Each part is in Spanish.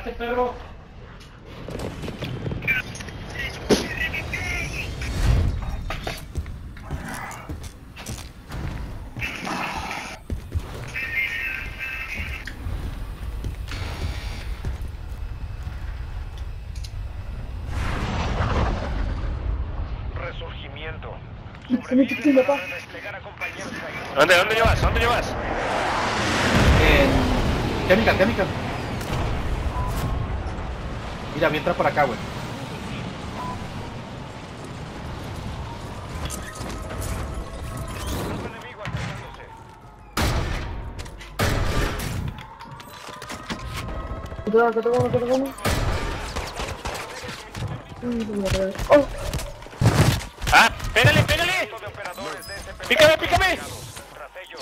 cagaste, perro. Resurgimiento. Se me quitó caídos. ¿Dónde, dónde llevas? ¿Dónde llevas? En... Chemical, chemical. Mira, voy a entrar por acá, güey. Nuevo enemigo acercándose. Acá, acá tengo uno, acá tengo uno. Mm, tengo otra vez. ¡Oh! ¡Ah! ¡Pégale, pégale! Resto de operadores de SPP. ¡Pícame, pícame! Tras ellos.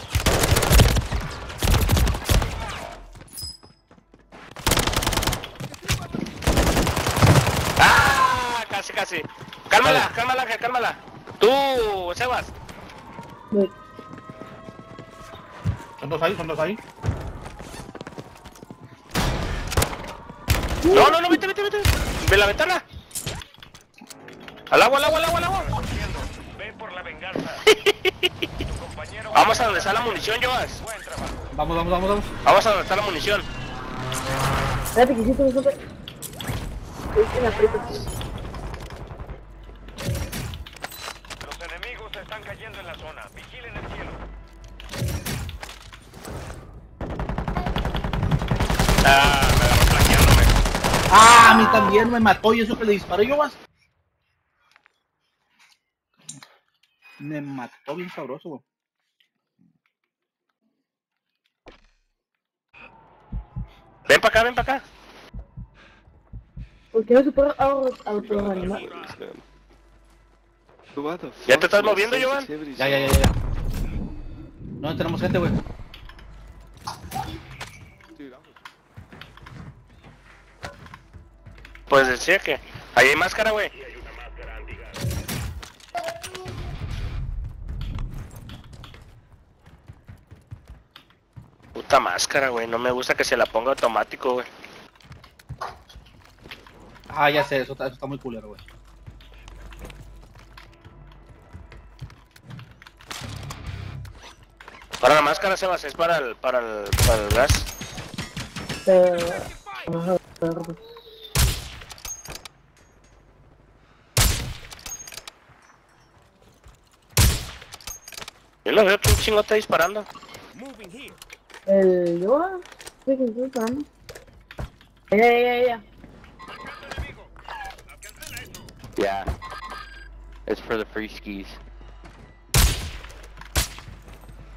¡Ah! Casi, casi. Cálmala, cálmala, Ángel, cálmala. Tú, Sebas. Voy. Son dos ahí, son dos ahí. No, no, no, vete, vete, vete. Ve la ventana. Al agua, al agua, al agua, al agua. Ve por la venganza. Vamos a donde está la munición, Joas. Vamos, vamos, vamos, vamos. Vamos a donde está la munición. Espérate que hiciste un. Es que me Ah, a mí también me mató y eso que le disparé yo, vas. Me mató bien sabroso, güey. Ven para acá, ven para acá. ¿Por qué no se puede autoanimar? ¿Ya te estás moviendo, Jovan? Ya, ya, ya, ya. No tenemos gente, güey. Pues decía que ahí hay máscara, güey. Puta máscara, güey. No me gusta que se la ponga automático, güey. Ah, ya sé, eso está, eso está muy culero, güey. Para la máscara, Sebas, es para el, para el, para el gas. Eh, vamos a ver. Yo lo veo que un chingo está disparando. El yo, sí, que estoy parando. Ya, ya, ya, ya. Yeah. It's for the free skis.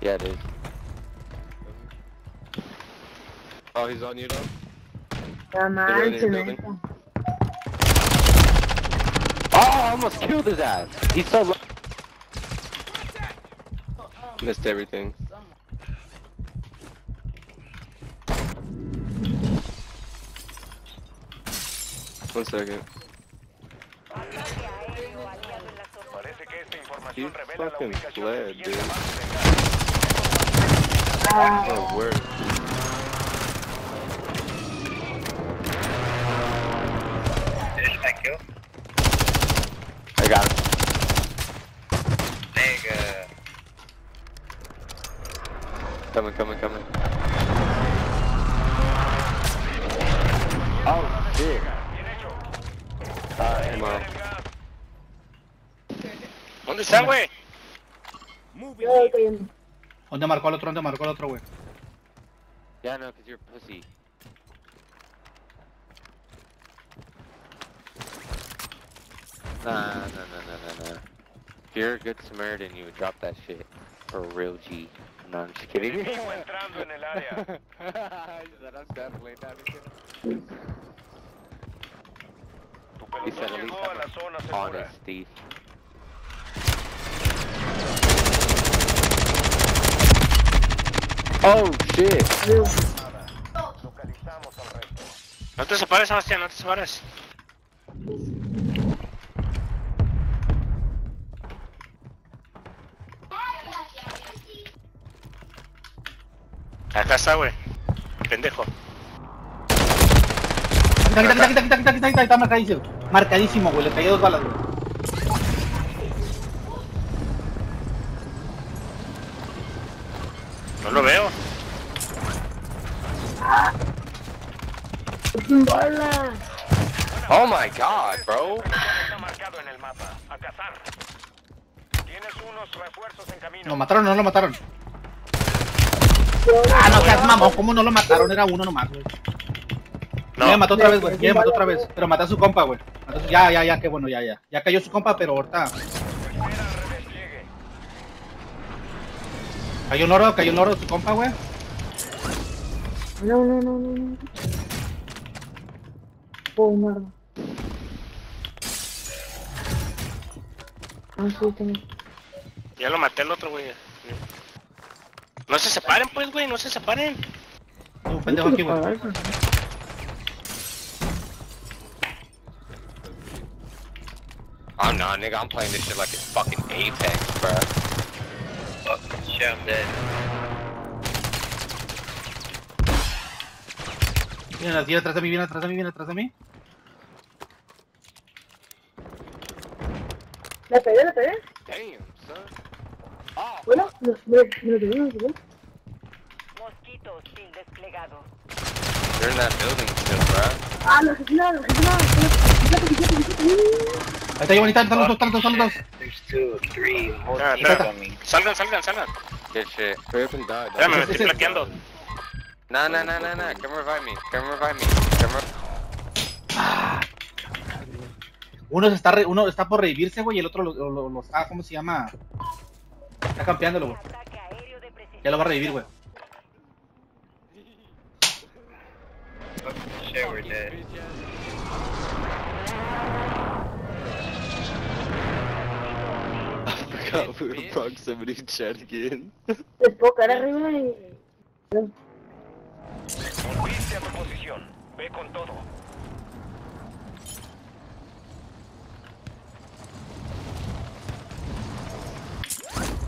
Yeah, it is. Oh, he's on you though? Ya manches, neta. Oh, I almost killed his ass. He's so low. Missed everything. One second. He fucking fled, dude. Oh, oh word. I got it. Coming, coming, coming. Oh, shit. Bien hecho. Come on. ¿Dónde están, güey? Ya voy cayendo. ¿Dónde marcó al otro? ¿Dónde marcó al otro, güey? Yeah, no, because you're a pussy. Nah, nah, nah, nah, nah, nah. If you're a good Samaritan, you would drop that shit for a real G. No, I'm just kidding. Enemigo entrando en el área. That's definitely not Tu He said pelotón at least llegó a la zona segura. honest thief. Oh shit! Adiós. Localizamos al resto. No te separes, Sebastián, no te separes. Acá está, güey. Pendejo. quita, quita, quita, quita, quita, quita, quita, está marcadísimo. Marcadísimo, güey, le pegué dos balas, güey. No lo veo. ¡Sin bala! Oh my god, bro. Está marcado en el mapa. A cazar. Tienes unos refuerzos en camino. ¿Lo mataron o no lo mataron? Ah, no seas mamón, ¿cómo no lo mataron? Era uno nomás, güey. No. Ya me mató otra vez, güey. Ya me mató otra vez. Pero maté a su compa, güey. Mató su- Ya, ya, ya, qué bueno, ya, ya. Ya cayó su compa, pero ahorita. Cayó un oro, cayó un oro su compa, güey. No, no, no, no. Oh, un arma. Ah, sí, tengo. Ya lo maté el otro, güey. No se separen, pues, güey, no se separen. Un pendejo aquí, güey. I'm not, nigga. I'm playing this shit like it's fucking Apex, bro. Shit, I'm dead. Viene, viene atrás de mí, viene atrás de mí, viene atrás de mí. ¿Le pegué, le pegué? Damn, son. Bueno, me me- me lo pegué, me lo pegué. Mosquito hostil desplegado. they're in that building still, bro. Ah, lo asesinaron, lo asesinaron. Ahí está, bonita, están los dos, están los dos, están los dos. There's two, three, Ah, me. Salgan, salgan, salgan. Good shit. Espérame, me estoy flaqueando. Nah, nah, nah, nah, nah. Come revive me. Come revive me. Come re- Uno se está, re- uno está por revivirse, güey, y el otro lo, lo, lo está, ¿cómo se llama? Está campeándolo, güey. Ya lo va a revivir, güey. Forgot we were proximity chat again. Les puedo caer arriba y... Volviste a tu posición. Ve con todo.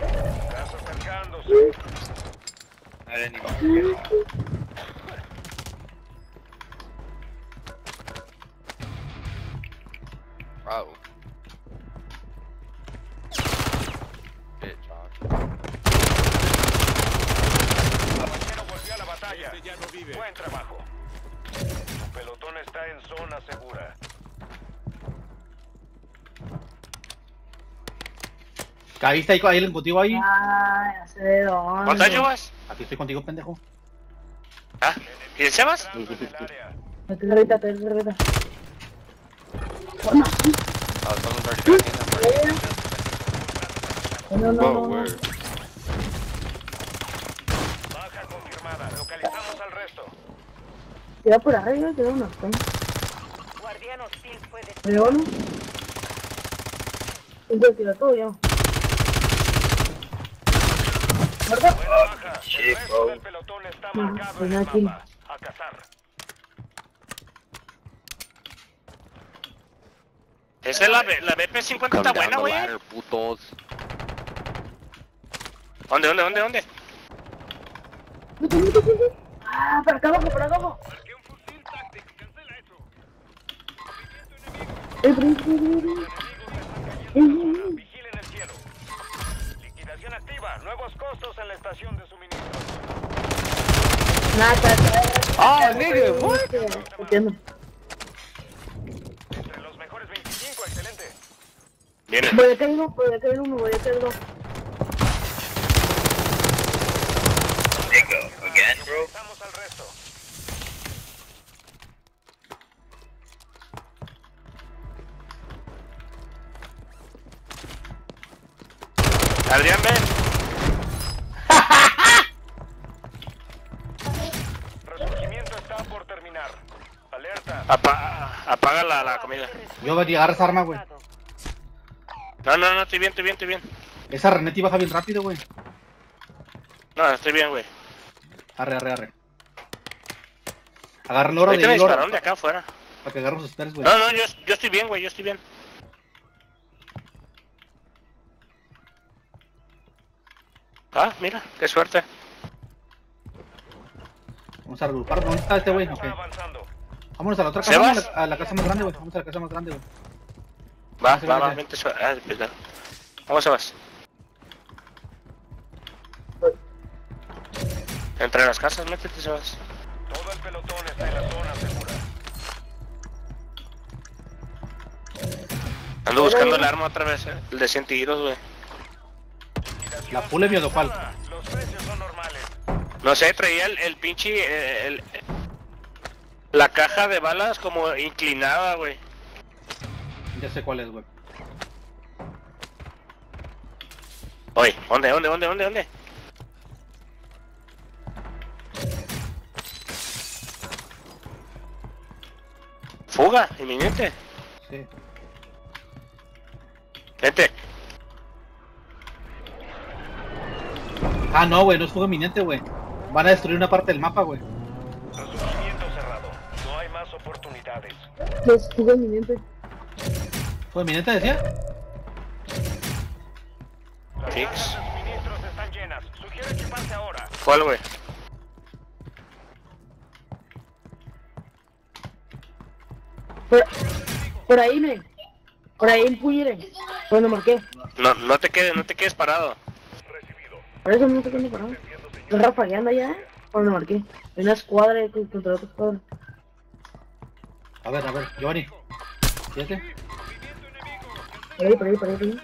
Estás volvió a la batalla. Buen trabajo. Tu pelotón está en zona segura. Caíste ahí, ahí contigo ahí. Ah, de dónde. ¿Cuántas llevas? Aquí estoy contigo, pendejo. ¿Ah? ¿Y el Sebas? Te te back in. I'm already- No, no, no, no. Baja confirmada. Localizamos al resto. Tira por arriba, tira una coña. Guardián hostil fue ¿Me desplegado. uno? Entonces tira todo ya. ¿Verdad? Buena baja. El Shit, resto bro. del pelotón está No, marcado pues en el aquí. mapa. A cazar. Esa es la, la BP50 Come está buena, güey. ¿Dónde, dónde, dónde, dónde? Ah, para acá abajo, para acá abajo. Eh. Vigilen el Nuevos costos en la estación de suministro. Nada. Oh, nigga, what? Entiendo. Entre los mejores 25. Excelente. Viene. Voy a caer uno, voy a caer uno, voy a caer dos. Nico, again, bro? Pasamos al resto. Adrián, ven. Apa- apaga la, la comida. Yo voy a llegar a esa arma, güey. No, no, no, estoy bien, estoy bien, estoy bien. Esa Renetti baja bien rápido, güey. No, estoy bien, güey. Arre, arre, arre. Agarra el oro me de oro dispararon de acá afuera. para que agarren sus tres, güey. No, no, yo, yo estoy bien, güey, yo estoy bien. Ah, mira, qué suerte. Vamos a regrupar. ¿Dónde está este güey? Ok. Vámonos a la otra casa, a la, a la casa más grande, güey. Vamos a la casa más grande, güey. Va, va, va, vente, Sebas. Ah, perdón. Vamos, Sebas. Entre las casas, métete, Sebas. Todo el pelotón está en la zona segura. Ando buscando el arma otra vez, eh. El de 100 tiros, güey. La pule miedo, ¿cuál? Los precios son normales. No sé, traía el, el pinche. eh, el- la caja de balas como inclinada, güey. Ya sé cuál es, güey. Oye, ¿dónde, dónde, dónde, dónde, dónde? Fuga, inminente. Sí. Vente. Ah, no, güey, no es fuego inminente, güey. Van a destruir una parte del mapa, güey. Oportunidades. Es fuga inminente. ¿Fuego inminente decía? Fix. ¿Cuál, güey? Por, por ahí, miren. Por ahí el miren. Bueno, marqué. No, no te quedes, no te quedes parado. Por eso no estoy quedando parado. Estoy rafagueando allá, ¿eh? Por donde marqué. Hay una escuadra de- contra otra escuadra. A ver, a ver, Giovanni. Fíjate. Por ahí, por ahí, por ahí, por ahí.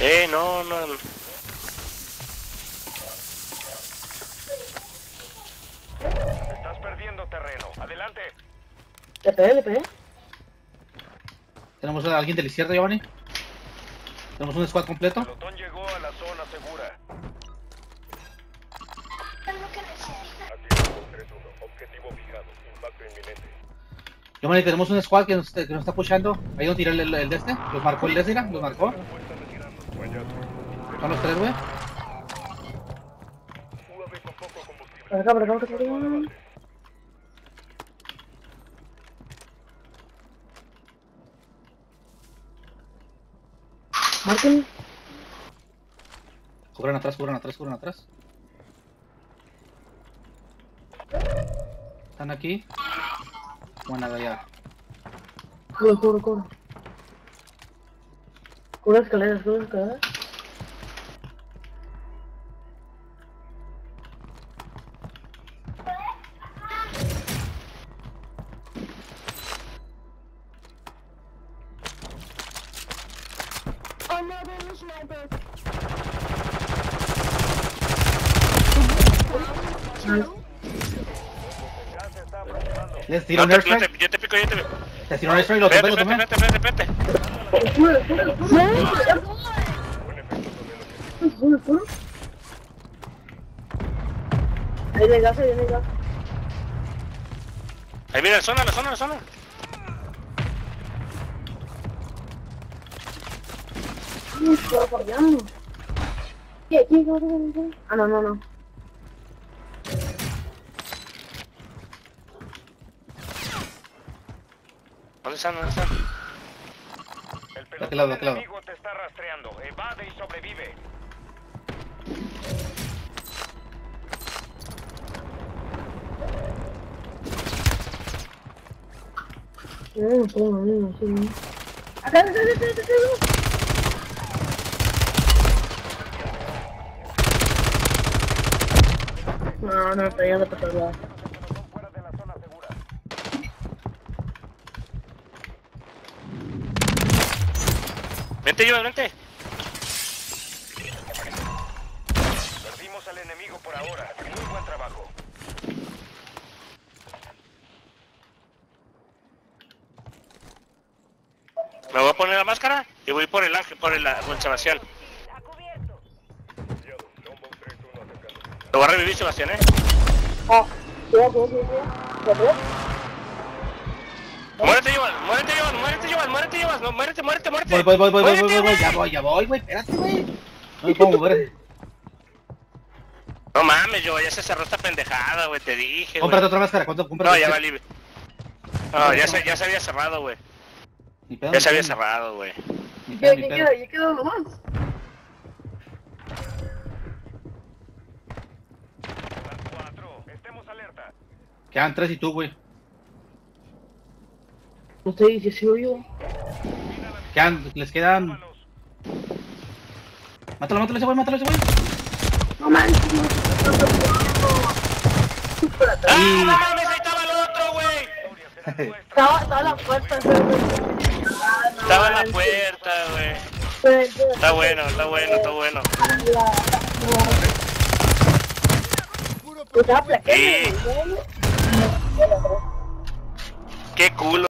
Eh, no, no. Estás perdiendo terreno. Adelante. Le pegué, le pegué. Tenemos a alguien de la izquierda, Giovanni. Tenemos un squad completo. Pelotón llegó a la zona segura. Impacto inminente. Giovanni, tenemos un squad que nos, que nos está pushando. Ahí donde tiró el, el, el de este. Los marcó el de este, los marcó. Son los tres, güey. Acá, por acá, por acá, por acá. Marquen. Cubran atrás, cubran atrás, cubran atrás. Están aquí. Buena, ya. Cubro, cubro, cubro. Cubro escaleras, cubro escaleras. Les tiro un airstrike. te, yo te pico, yo te pico. Les tiro un airstrike, Vete, lo vete, tomé. vete, vete, vete. Cubro, cubro, cubro. Cubro, cubro. Ahí viene el gas, ahí viene el gas. Ahí viene la zona, la zona, la zona. Uy, estaba fallando. ¿Qué? ¿Qué? ¿Qué? ¿Qué? ¿Qué? Ah, no, no, no. Están? ¿Dónde están? El aquel pelotón lado, aquel lado. enemigo te está rastreando. Evade y sobrevive. No, no, no, no, no, no. Acá, acá, acá, acá, acá. No, no, está yendo para todos lados. Pelotón fuera de la zona segura. Vente, yo, vente. Perdimos al enemigo por ahora. Muy buen trabajo. Me voy a poner la máscara y voy por el ángel, por el, por el Sebastián. A cubierto. Lombo 3-1 atacando. Lo voy a revivir, Sebastián, eh. Ah, cuidado, cuidado, cuidado. Muérete, Jovan, muérete, Jovan, muérete, Jovan, muérete, Jovan. No, muérete, muérete, muérete. Voy, voy, voy, voy, voy, Muérete, voy, voy, ya voy, ya voy, güey, espérate, güey. No me puedo mover. No mames, yo, ya se cerró esta pendejada, güey, te dije. Cómprate otra máscara, ¿cuánto? Cómprate No, ya va libre. No, ya se, ya se había cerrado, güey. Ya se había cerrado, güey. Ya, ya quedó, ya quedó lo más. Van 4. Estemos alerta. Quedan tres y tú, güey. No estoy, si sigo yo. Quedan, les quedan. Mátalo, mátalo ese güey, mátalo ese güey. No manches, no. ¡Ah, no mames! Ahí estaba el otro, güey. Estaba, estaba en la puerta. Ah, Estaba en la puerta, güey. Está bueno, está bueno, está bueno. Qué culo.